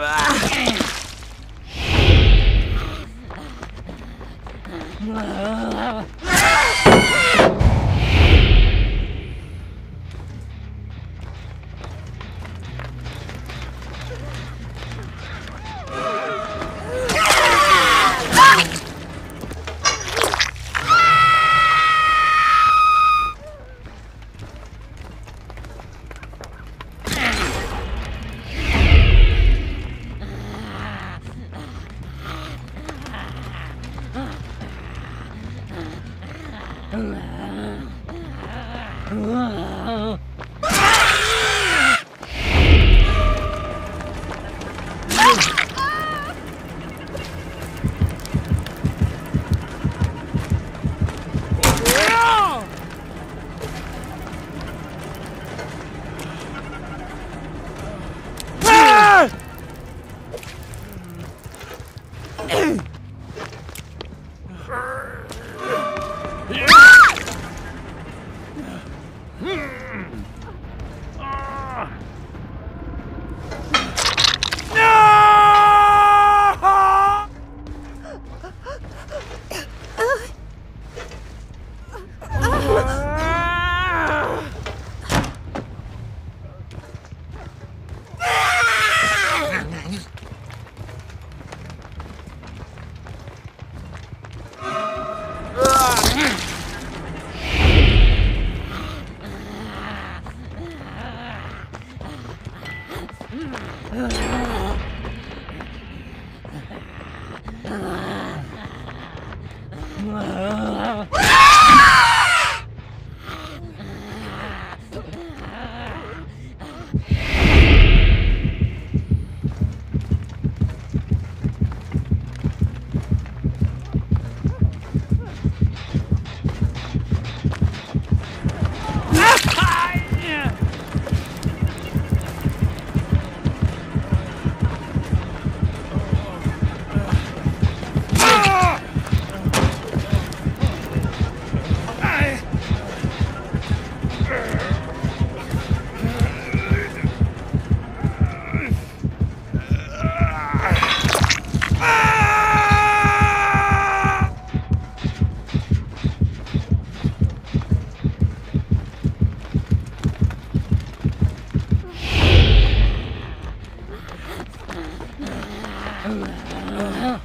Ah! Ahem. 哎呦，成功。Huh?